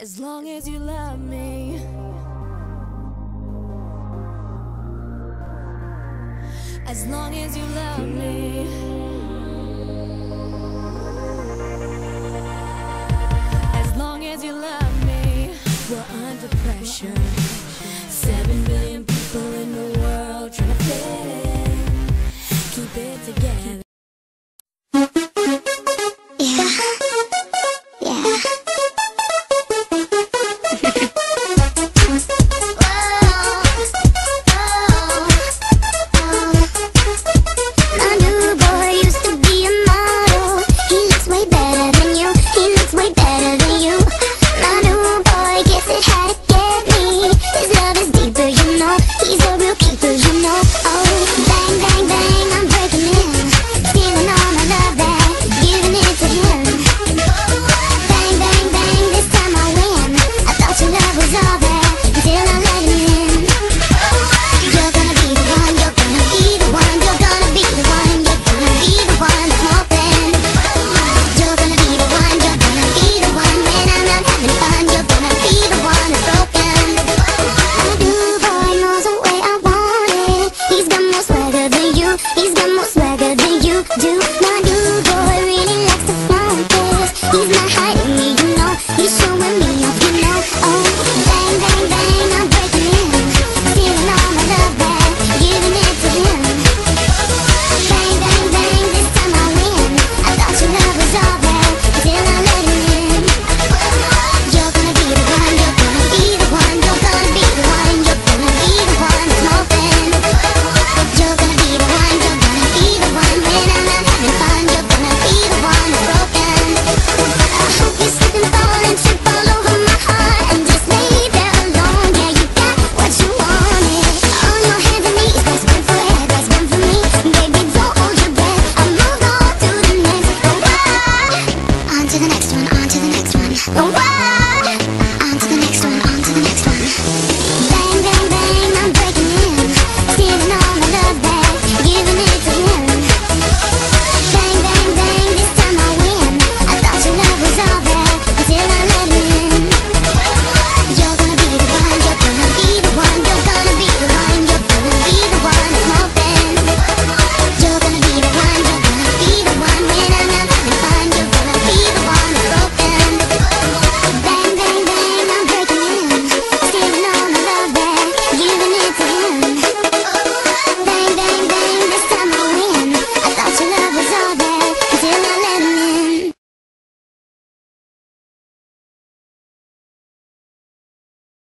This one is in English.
as long as you love me. As long as you love me. As long as you love me, we're under pressure. do. My new boy really likes to find this. He's not hiding me, you know. He's